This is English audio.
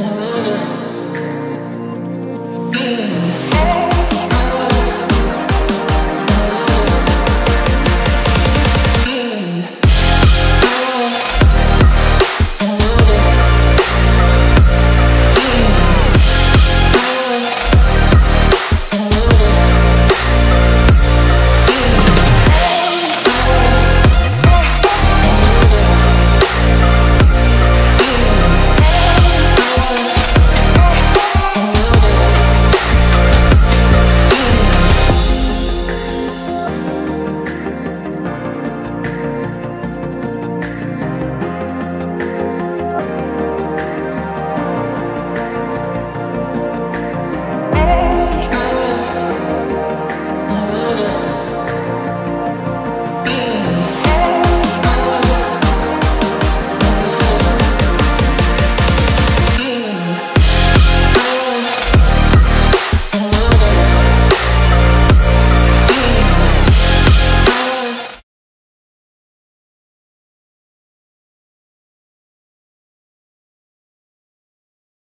Hello.